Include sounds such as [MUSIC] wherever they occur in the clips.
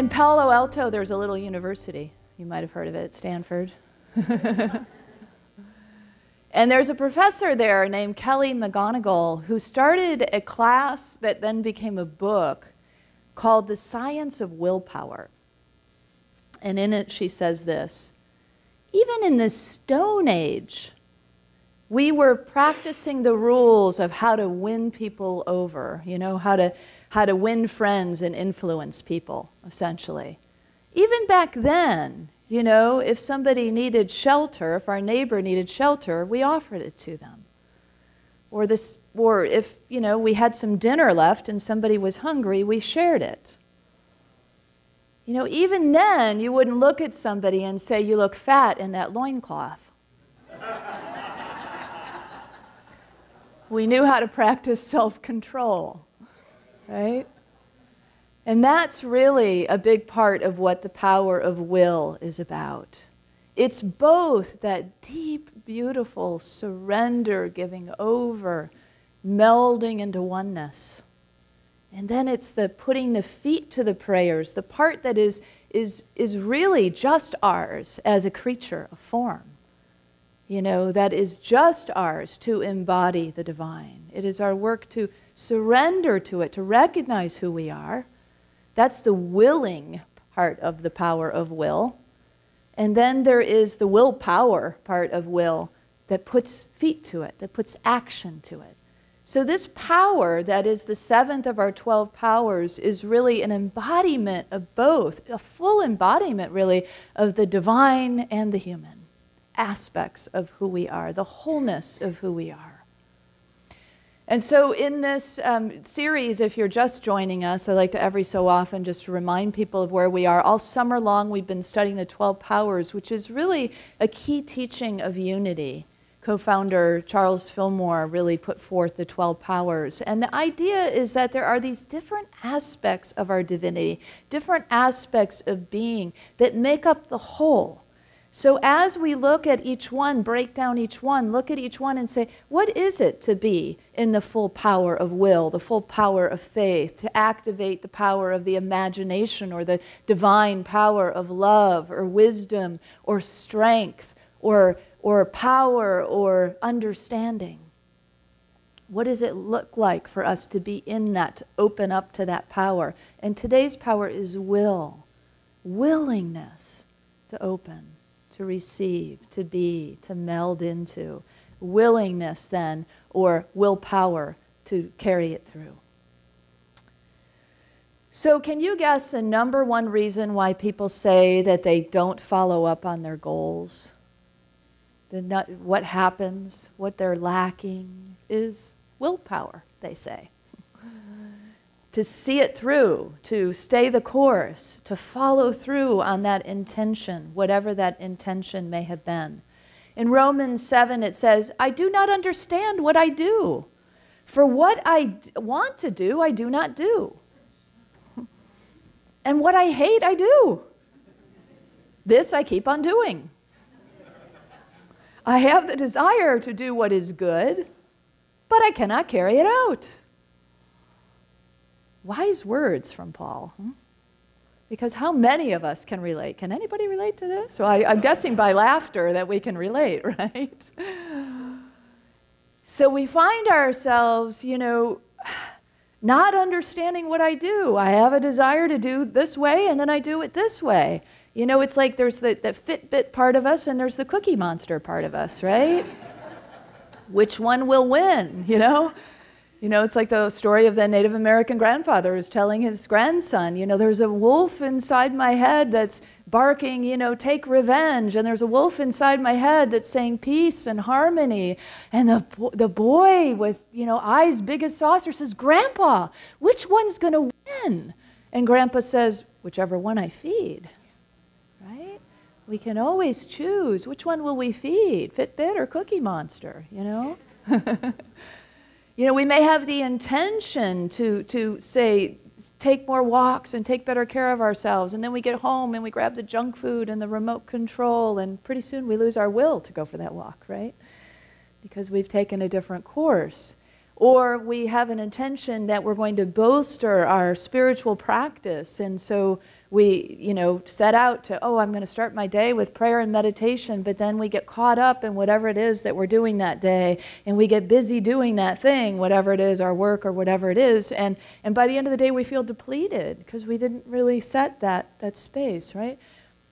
In Palo Alto, there's a little university. You might have heard of it, Stanford. [LAUGHS] and there's a professor there named Kelly McGonigal who started a class that then became a book called The Science of Willpower. And in it, she says this Even in the Stone Age, we were practicing the rules of how to win people over, you know, how to, how to win friends and influence people, essentially. Even back then, you know, if somebody needed shelter, if our neighbor needed shelter, we offered it to them. Or, this, or if, you know, we had some dinner left and somebody was hungry, we shared it. You know, even then, you wouldn't look at somebody and say, You look fat in that loincloth. [LAUGHS] we knew how to practice self control, right? And that's really a big part of what the power of will is about. It's both that deep, beautiful surrender, giving over, melding into oneness. And then it's the putting the feet to the prayers, the part that is, is, is really just ours as a creature, a form you know, that is just ours to embody the divine. It is our work to surrender to it, to recognize who we are. That's the willing part of the power of will. And then there is the willpower part of will that puts feet to it, that puts action to it. So, this power that is the seventh of our 12 powers is really an embodiment of both, a full embodiment, really, of the divine and the human aspects of who we are, the wholeness of who we are. And so, in this um, series, if you're just joining us, I like to every so often just remind people of where we are. All summer long, we've been studying the 12 powers, which is really a key teaching of unity. Co founder Charles Fillmore really put forth the 12 powers. And the idea is that there are these different aspects of our divinity, different aspects of being that make up the whole. So as we look at each one, break down each one, look at each one and say, what is it to be in the full power of will, the full power of faith, to activate the power of the imagination or the divine power of love or wisdom or strength or, or power or understanding? What does it look like for us to be in that, to open up to that power? And today's power is will, willingness to open to receive, to be, to meld into. Willingness, then, or willpower to carry it through. So, can you guess the number one reason why people say that they don't follow up on their goals? The what happens, what they're lacking is willpower, they say to see it through, to stay the course, to follow through on that intention, whatever that intention may have been. In Romans 7, it says, I do not understand what I do. For what I want to do, I do not do. And what I hate, I do. This I keep on doing. I have the desire to do what is good, but I cannot carry it out. Wise words from Paul. Because how many of us can relate? Can anybody relate to this? So I, I'm guessing by laughter that we can relate, [LAUGHS] right? So we find ourselves, you know, not understanding what I do. I have a desire to do this way, and then I do it this way. You know, it's like there's the, the Fitbit part of us, and there's the Cookie Monster part of us, right? Which one will win, you know? You know, it's like the story of the Native American grandfather who's telling his grandson, you know, there's a wolf inside my head that's barking, you know, take revenge. And there's a wolf inside my head that's saying peace and harmony. And the, the boy with, you know, eyes big as saucers says, Grandpa, which one's going to win? And Grandpa says, whichever one I feed. Right? We can always choose. Which one will we feed? Fitbit or Cookie Monster, you know? [LAUGHS] You know, we may have the intention to, to say, take more walks and take better care of ourselves. And then we get home and we grab the junk food and the remote control, and pretty soon we lose our will to go for that walk, right? Because we've taken a different course. Or we have an intention that we're going to bolster our spiritual practice, and so we, you know, set out to, oh, I'm going to start my day with prayer and meditation, but then we get caught up in whatever it is that we're doing that day, and we get busy doing that thing, whatever it is, our work or whatever it is, and, and by the end of the day, we feel depleted because we didn't really set that, that space, right?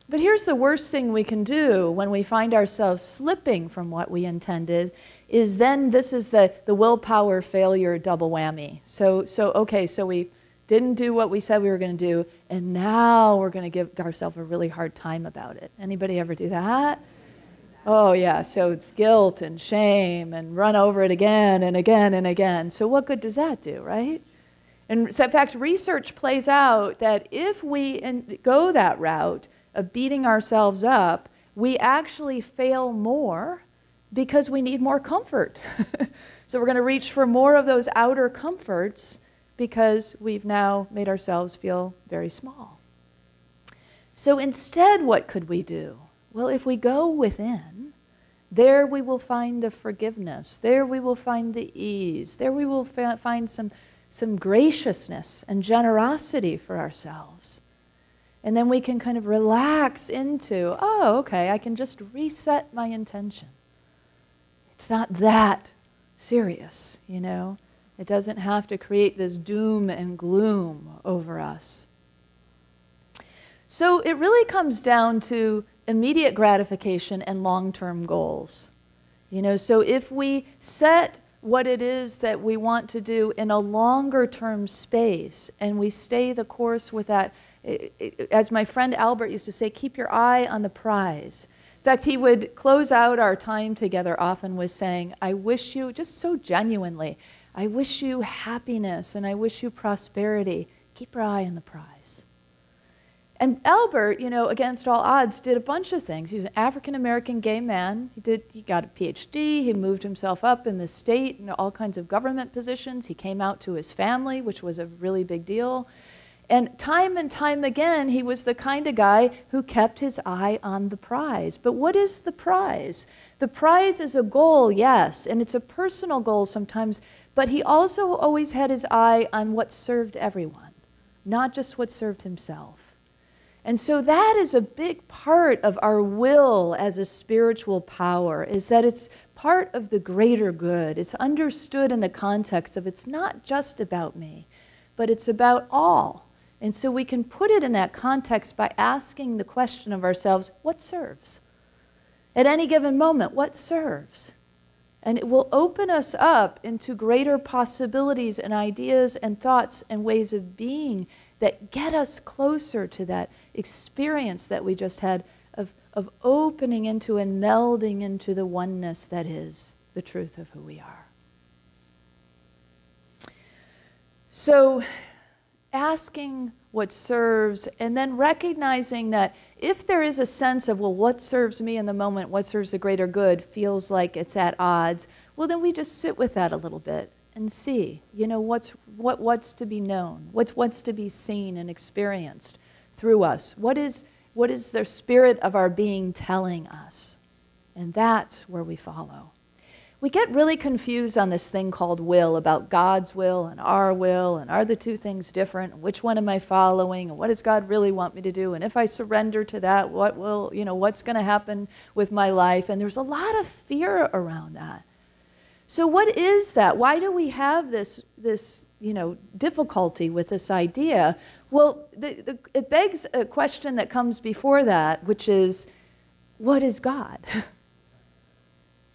But here's the worst thing we can do when we find ourselves slipping from what we intended is then this is the, the willpower failure double whammy. So, so, okay, so we didn't do what we said we were going to do, and now we're going to give ourselves a really hard time about it. Anybody ever do that? Oh, yeah, so it's guilt and shame and run over it again and again and again. So, what good does that do, right? And in fact, research plays out that if we go that route of beating ourselves up, we actually fail more because we need more comfort. [LAUGHS] so, we're going to reach for more of those outer comforts because we've now made ourselves feel very small. So instead, what could we do? Well, if we go within, there we will find the forgiveness. There we will find the ease. There we will find some, some graciousness and generosity for ourselves. And then we can kind of relax into, oh, okay, I can just reset my intention. It's not that serious, you know? It doesn't have to create this doom and gloom over us. So it really comes down to immediate gratification and long term goals. You know, so if we set what it is that we want to do in a longer term space and we stay the course with that, as my friend Albert used to say, keep your eye on the prize. In fact, he would close out our time together often with saying, I wish you, just so genuinely, I wish you happiness and I wish you prosperity. Keep your eye on the prize. And Albert, you know, against all odds, did a bunch of things. He was an African American gay man. He did. He got a PhD. He moved himself up in the state in all kinds of government positions. He came out to his family, which was a really big deal. And time and time again, he was the kind of guy who kept his eye on the prize. But what is the prize? The prize is a goal, yes, and it's a personal goal sometimes but he also always had his eye on what served everyone, not just what served himself. And so that is a big part of our will as a spiritual power, is that it's part of the greater good. It's understood in the context of it's not just about me, but it's about all. And so we can put it in that context by asking the question of ourselves what serves? At any given moment, what serves? And it will open us up into greater possibilities and ideas and thoughts and ways of being that get us closer to that experience that we just had of, of opening into and melding into the oneness that is the truth of who we are. So, asking what serves and then recognizing that if there is a sense of, well, what serves me in the moment, what serves the greater good, feels like it's at odds, well, then we just sit with that a little bit and see, you know, what's, what, what's to be known, what's, what's to be seen and experienced through us. What is, what is the spirit of our being telling us? And that's where we follow we get really confused on this thing called will about God's will and our will and are the two things different? Which one am I following? And what does God really want me to do? And if I surrender to that, what will, you know, what's going to happen with my life? And there's a lot of fear around that. So what is that? Why do we have this this, you know, difficulty with this idea? Well, the, the, it begs a question that comes before that, which is what is God? [LAUGHS]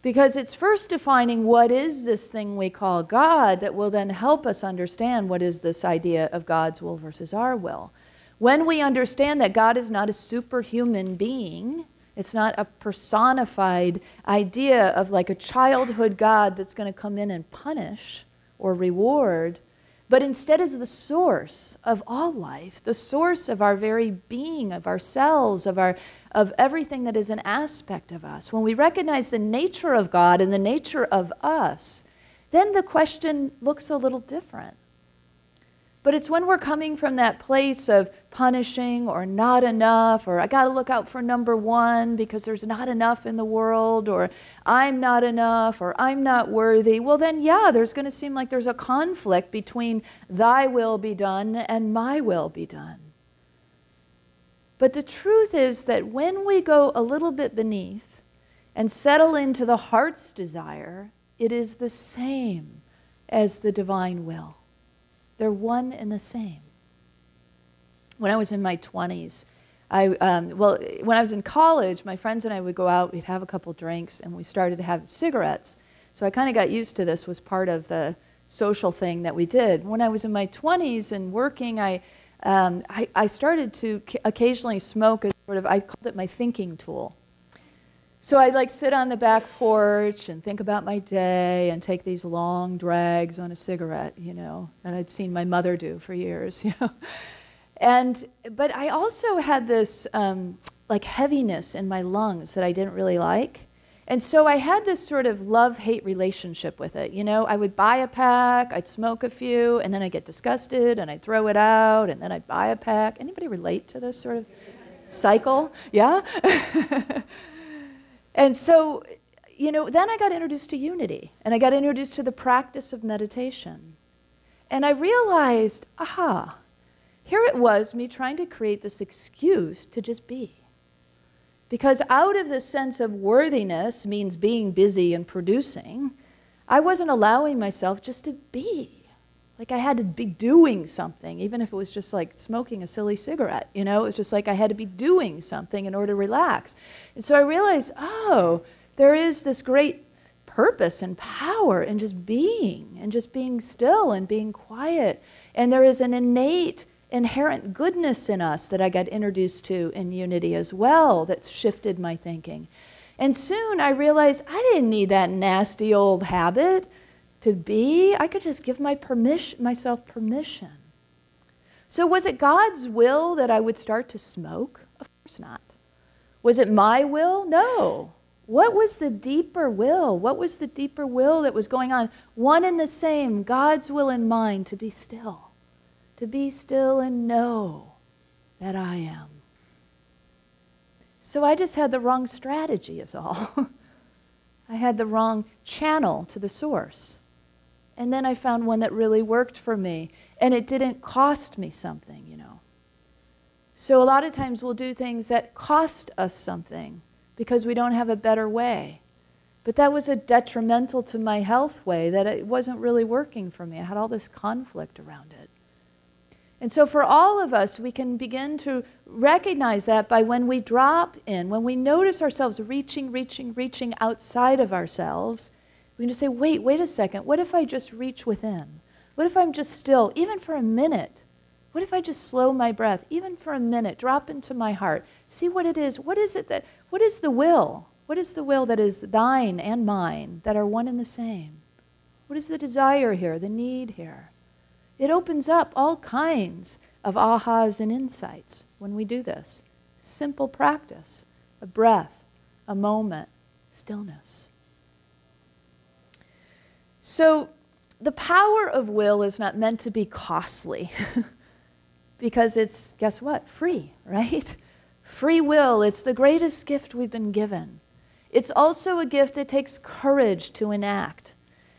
Because it's first defining what is this thing we call God that will then help us understand what is this idea of God's will versus our will. When we understand that God is not a superhuman being, it's not a personified idea of like a childhood God that's going to come in and punish or reward, but instead is the source of all life, the source of our very being, of ourselves, of, our, of everything that is an aspect of us. When we recognize the nature of God and the nature of us, then the question looks a little different. But it's when we're coming from that place of punishing or not enough, or I got to look out for number one because there's not enough in the world, or I'm not enough, or I'm not worthy. Well, then, yeah, there's going to seem like there's a conflict between thy will be done and my will be done. But the truth is that when we go a little bit beneath and settle into the heart's desire, it is the same as the divine will. They're one and the same. When I was in my 20s, I, um, well, when I was in college, my friends and I would go out, we'd have a couple drinks, and we started to have cigarettes. So I kind of got used to this, was part of the social thing that we did. When I was in my 20s and working, I, um, I, I, started to occasionally smoke as sort of, I called it my thinking tool. So I'd like sit on the back porch and think about my day and take these long drags on a cigarette, you know, that I'd seen my mother do for years, [LAUGHS] you know. And, but I also had this um, like heaviness in my lungs that I didn't really like. And so I had this sort of love hate relationship with it. You know, I would buy a pack, I'd smoke a few, and then I'd get disgusted and I'd throw it out, and then I'd buy a pack. Anybody relate to this sort of cycle? Yeah? [LAUGHS] and so, you know, then I got introduced to unity, and I got introduced to the practice of meditation. And I realized, aha, here it was me trying to create this excuse to just be. Because out of this sense of worthiness means being busy and producing, I wasn't allowing myself just to be. Like I had to be doing something, even if it was just like smoking a silly cigarette. You know, it was just like I had to be doing something in order to relax. And so I realized, oh, there is this great purpose and power in just being and just being still and being quiet. And there is an innate inherent goodness in us that I got introduced to in unity as well that shifted my thinking. And soon I realized I didn't need that nasty old habit to be. I could just give my permission, myself permission. So, was it God's will that I would start to smoke? Of course not. Was it my will? No. What was the deeper will? What was the deeper will that was going on? One and the same, God's will and mine to be still to be still and know that I am. So I just had the wrong strategy, is all. [LAUGHS] I had the wrong channel to the source. And then I found one that really worked for me, and it didn't cost me something, you know. So a lot of times we'll do things that cost us something because we don't have a better way. But that was a detrimental to my health way that it wasn't really working for me. I had all this conflict around it. And so, for all of us, we can begin to recognize that by when we drop in, when we notice ourselves reaching, reaching, reaching outside of ourselves, we can just say, wait, wait a second. What if I just reach within? What if I'm just still, even for a minute? What if I just slow my breath, even for a minute, drop into my heart, see what it is? What is it that, what is the will? What is the will that is thine and mine that are one and the same? What is the desire here, the need here? It opens up all kinds of ahas and insights when we do this. Simple practice, a breath, a moment, stillness. So, the power of will is not meant to be costly [LAUGHS] because it's, guess what? Free, right? Free will, it's the greatest gift we've been given. It's also a gift that takes courage to enact.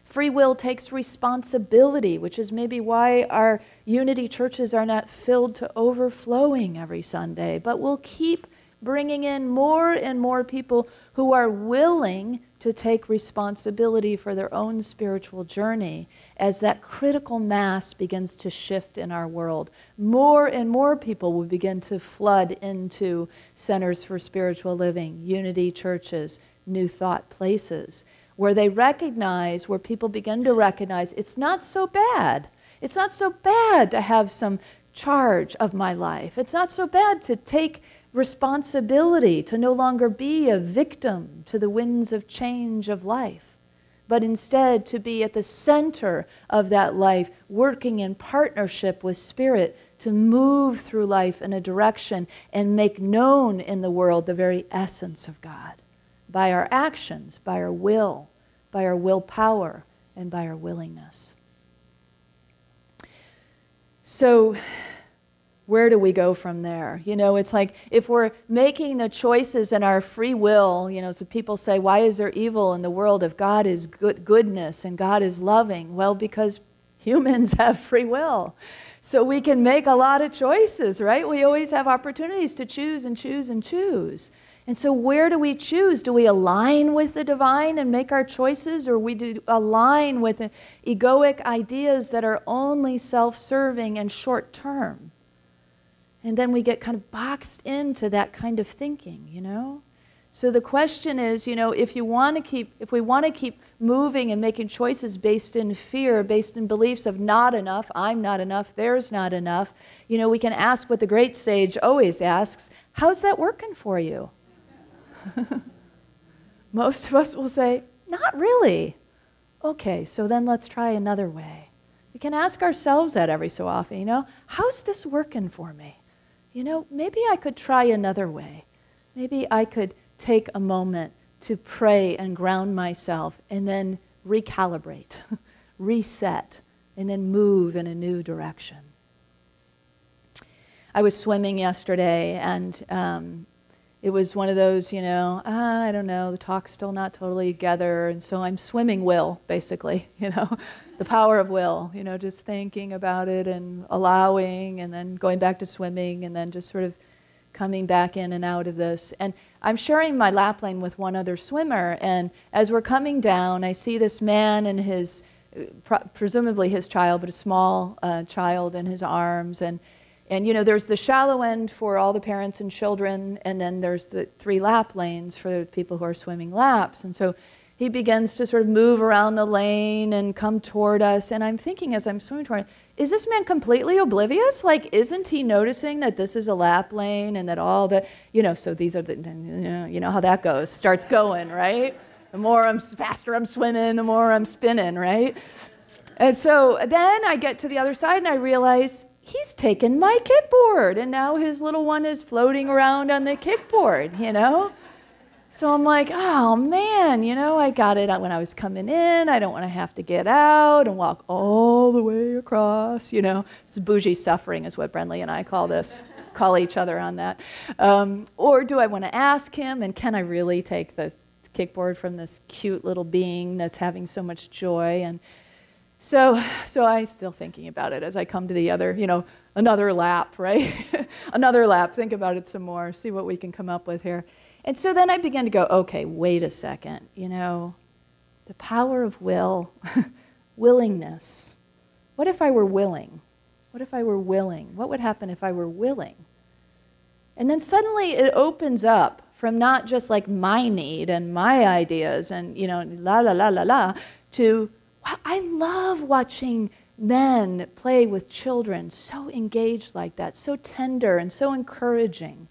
Free will takes responsibility, which is maybe why our unity churches are not filled to overflowing every Sunday, but we'll keep bringing in more and more people who are willing to take responsibility for their own spiritual journey as that critical mass begins to shift in our world. More and more people will begin to flood into centers for spiritual living, unity churches, new thought places where they recognize, where people begin to recognize it's not so bad. It's not so bad to have some charge of my life. It's not so bad to take responsibility, to no longer be a victim to the winds of change of life, but instead to be at the center of that life, working in partnership with Spirit to move through life in a direction and make known in the world the very essence of God by our actions, by our will, by our willpower, and by our willingness. So, where do we go from there? You know, it's like if we're making the choices in our free will, you know, so people say, why is there evil in the world if God is good, goodness and God is loving? Well, because humans [LAUGHS] have free will. so we can make a lot of choices, right? We always have opportunities to choose and choose and choose. And so, where do we choose? Do we align with the divine and make our choices, or we do align with egoic ideas that are only self serving and short term? And then we get kind of boxed into that kind of thinking, you know? So the question is, you know, if you want to keep, if we want to keep moving and making choices based in fear, based in beliefs of not enough, I'm not enough, there's not enough, you know, we can ask what the great sage always asks, how's that working for you? [LAUGHS] Most of us will say, not really. Okay, so then let's try another way. We can ask ourselves that every so often, you know, how's this working for me? You know, maybe I could try another way. Maybe I could take a moment to pray and ground myself and then recalibrate, [LAUGHS] reset, and then move in a new direction. I was swimming yesterday and um, it was one of those, you know, ah, I don't know, the talk's still not totally together. And so I'm swimming will, basically, [LAUGHS] you know, the power of will, you know, just thinking about it and allowing and then going back to swimming and then just sort of coming back in and out of this. And I'm sharing my lap lane with one other swimmer, and as we're coming down, I see this man and his, presumably his child, but a small uh, child in his arms, and and you know, there's the shallow end for all the parents and children, and then there's the three lap lanes for the people who are swimming laps. And so he begins to sort of move around the lane and come toward us. And I'm thinking as I'm swimming toward him, is this man completely oblivious? Like, isn't he noticing that this is a lap lane and that all the, you know, so these are the, you know how that goes, starts going, right? The more I'm faster I'm swimming, the more I'm spinning, right? And so then I get to the other side and I realize he's taken my kickboard and now his little one is floating around on the kickboard, you know? So I'm like, oh man, you know, I got it when I was coming in. I don't want to have to get out and walk all the way across. You know, it's bougie suffering is what Brenly and I call this, call each other on that. Um, or do I want to ask him, and can I really take the kickboard from this cute little being that's having so much joy? And so, so I'm still thinking about it as I come to the other, you know, another lap, right? [LAUGHS] another lap. Think about it some more. See what we can come up with here. And so then I began to go, okay, wait a second, you know, the power of will, [LAUGHS] willingness. What if I were willing? What if I were willing? What would happen if I were willing? And then suddenly it opens up from not just like my need and my ideas and, you know, la la la la la, to wow, I love watching men play with children, so engaged like that, so tender and so encouraging.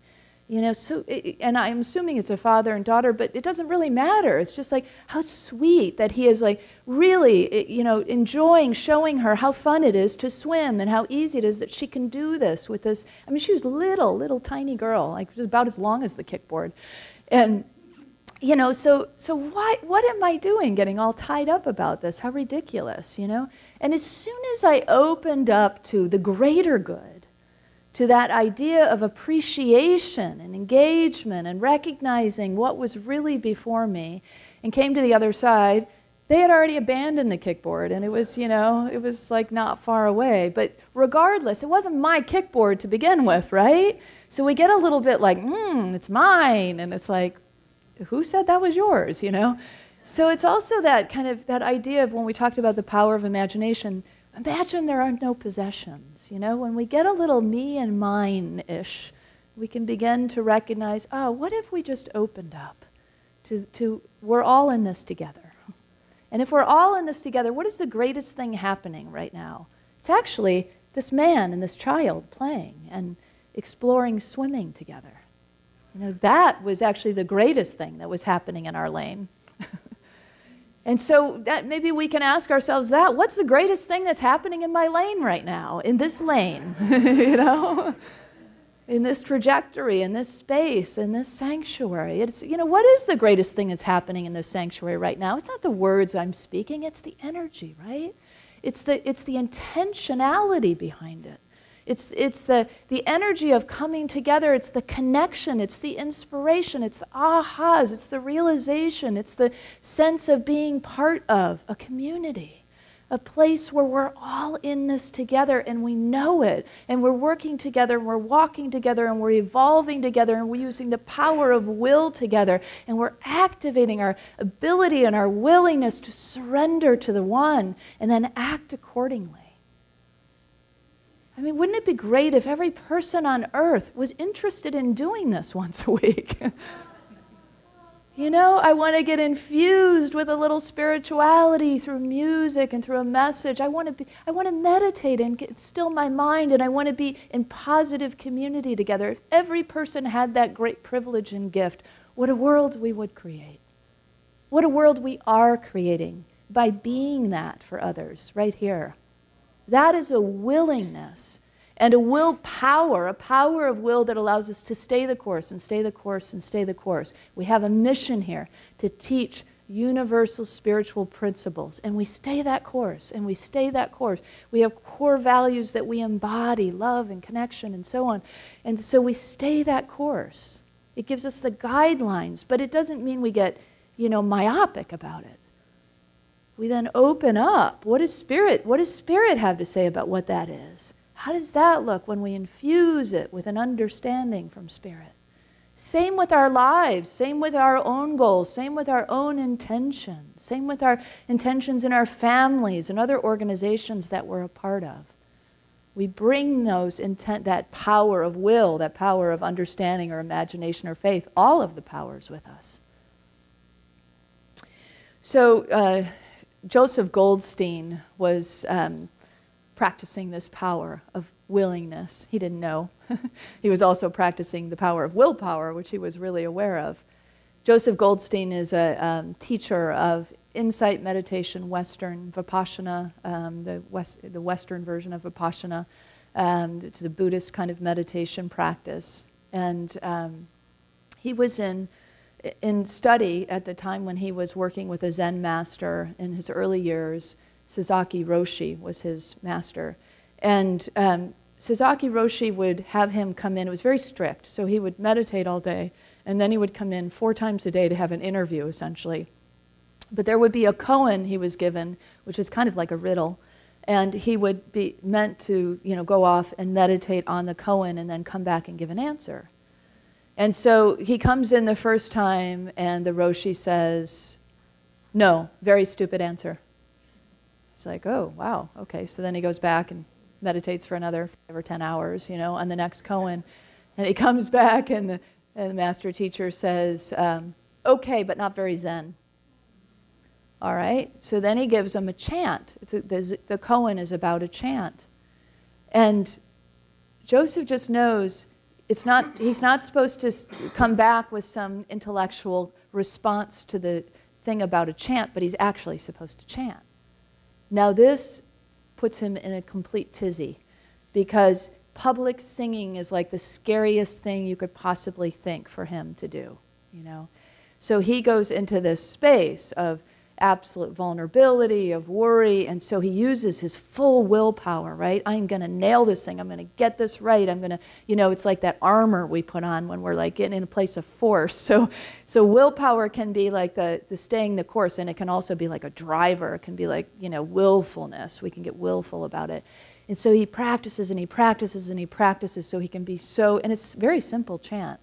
You know, so, and I'm assuming it's a father and daughter, but it doesn't really matter. It's just like how sweet that he is, like, really, you know, enjoying showing her how fun it is to swim and how easy it is that she can do this with this. I mean, she was little, little tiny girl, like about as long as the kickboard. And, you know, so, so why, what am I doing getting all tied up about this? How ridiculous, you know? And as soon as I opened up to the greater good, to that idea of appreciation and engagement and recognizing what was really before me and came to the other side, they had already abandoned the kickboard and it was, you know, it was like not far away. But regardless, it wasn't my kickboard to begin with, right? So we get a little bit like, hmm, it's mine. And it's like, who said that was yours, you know? So it's also that kind of that idea of when we talked about the power of imagination, Imagine there are no possessions. You know, when we get a little me and mine ish, we can begin to recognize oh, what if we just opened up to, to we're all in this together? And if we're all in this together, what is the greatest thing happening right now? It's actually this man and this child playing and exploring swimming together. You know, that was actually the greatest thing that was happening in our lane. And so that maybe we can ask ourselves that what's the greatest thing that's happening in my lane right now, in this lane, [LAUGHS] you know? In this trajectory, in this space, in this sanctuary. It's, you know, what is the greatest thing that's happening in this sanctuary right now? It's not the words I'm speaking, it's the energy, right? It's the, it's the intentionality behind it. It's, it's the, the energy of coming together. It's the connection. It's the inspiration. It's the ahas. It's the realization. It's the sense of being part of a community, a place where we're all in this together and we know it. And we're working together and we're walking together and we're evolving together and we're using the power of will together and we're activating our ability and our willingness to surrender to the one and then act accordingly. I mean, wouldn't it be great if every person on earth was interested in doing this [LAUGHS] once a week? [LAUGHS] You know, I want to get infused with a little spirituality through music and through a message. I want to be I want to meditate and get, still my mind and I want to be in positive community together. If every person had that great privilege and gift, what a world we would create. What a world we are creating by being that for others right here. That is a willingness and a willpower, a power of will that allows us to stay the course and stay the course and stay the course. We have a mission here to teach universal spiritual principles, and we stay that course and we stay that course. We have core values that we embody love and connection and so on. And so we stay that course. It gives us the guidelines, but it doesn't mean we get, you know, myopic about it. We then open up. What does spirit, what does spirit have to say about what that is? How does that look when we infuse it with an understanding from Spirit? Same with our lives, same with our own goals, same with our own intentions, same with our intentions in our families and other organizations that we're a part of. We bring those intent, that power of will, that power of understanding or imagination or faith, all of the powers with us. So, uh, Joseph Goldstein was um, practicing this power of willingness. He didn't know. [LAUGHS] he was also practicing the power of willpower, which he was really aware of. Joseph Goldstein is a um, teacher of insight meditation, Western Vipassana, um, the, West, the Western version of Vipassana. Um, it's a Buddhist kind of meditation practice. And um, he was in, in study at the time when he was working with a Zen master in his early years Sasaki Roshi was his master. And um, Sasaki Roshi would have him come in. It was very strict. So he would meditate all day, and then he would come in four times a day to have an interview, essentially. But there would be a koan he was given, which is kind of like a riddle. And he would be meant to, you know, go off and meditate on the koan and then come back and give an answer. And so he comes in the first time, and the Roshi says, No, very stupid answer. It's like, oh, wow, okay. So then he goes back and meditates for another five or 10 hours, you know, on the next koan. And he comes [LAUGHS] back, and the, and the master teacher says, um, okay, but not very zen. All right? So then he gives him a chant. A, the, the koan is about a chant. And Joseph just knows it's not, he's not supposed to come back with some intellectual response to the thing about a chant, but he's actually supposed to chant. Now, this puts him in a complete tizzy because public singing is like the scariest thing you could possibly think for him to do, you know. So he goes into this space of absolute vulnerability, of worry. And so he uses his full willpower, right? I'm going to nail this thing. I'm going to get this right. I'm going to, you know, it's like that armor we put on when we're like getting in a place of force. [LAUGHS] So, so willpower can be like the, the staying the course, and it can also be like a driver. It can be like, you know, willfulness. We can get willful about it. And so he practices and he practices and he practices so he can be so, and it's very simple chant.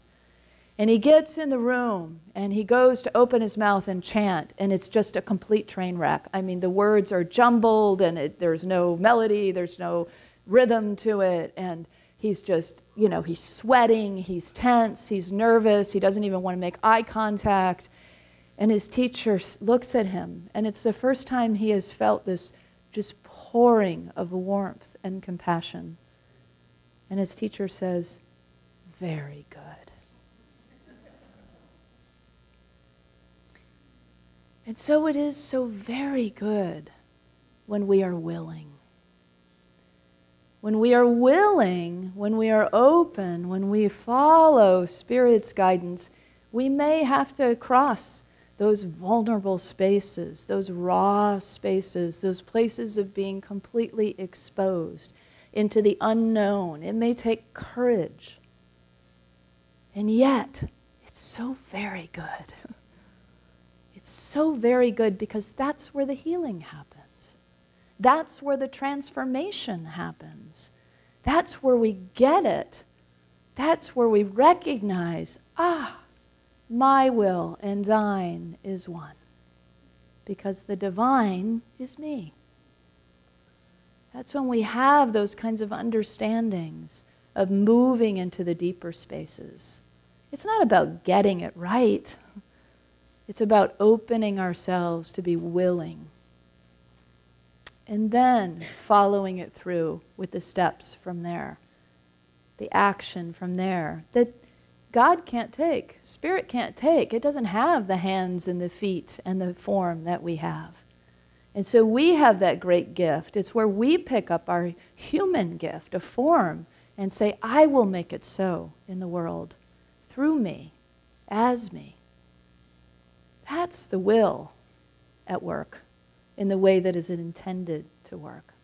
And he gets in the room and he goes to open his mouth and chant, and it's just a complete train wreck. I mean, the words are jumbled and it, there's no melody, there's no rhythm to it. And he's just, you know, he's sweating, he's tense, he's nervous, he doesn't even want to make eye contact. And his teacher looks at him, and it's the first time he has felt this just pouring of warmth and compassion. And his teacher says, Very good. And so it is so very good when we are willing. When we are willing, when we are open, when we follow Spirit's guidance, we may have to cross those vulnerable spaces, those raw spaces, those places of being completely exposed into the unknown. It may take courage. And yet, it's so very good. [LAUGHS] So very good because that's where the healing happens. that's where the transformation happens. That's where we get it. That's where we recognize, ah, my will and thine is one. Because the divine is me. That's when we have those kinds of understandings of moving into the deeper spaces. It's not about getting it right, it's about opening ourselves to be willing. And then following it through with the steps from there, the action from there that God can't take, Spirit can't take. It doesn't have the hands and the feet and the form that we have. And so we have that great gift. It's where we pick up our human gift, a form, and say, I will make it so in the world, through me, as me. That's the will at work in the way that is intended to work.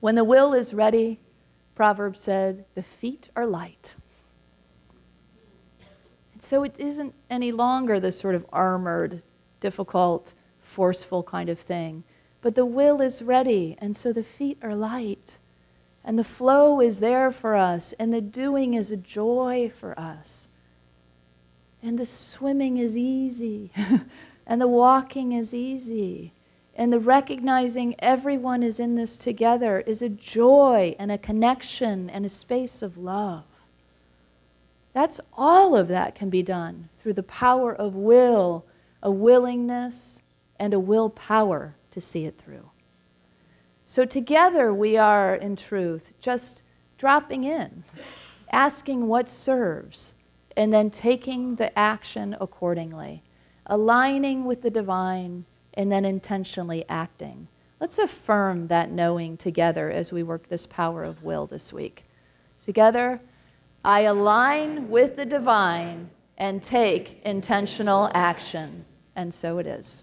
When the will is ready, Proverbs said, the feet are light. And so it isn't any longer this sort of armored, difficult, forceful kind of thing. But the will is ready, and so the feet are light. And the flow is there for us, and the doing is a joy for us. And the swimming is easy, [LAUGHS] and the walking is easy. And the recognizing everyone is in this together is a joy and a connection and a space of love. That's all of that can be done through the power of will, a willingness, and a willpower to see it through. So together we are, in truth, just dropping in, asking what serves, and then taking the action accordingly, aligning with the divine, and then intentionally acting. Let's affirm that knowing together as we work this power of will this week. Together, I align with the divine and take intentional action. And so it is.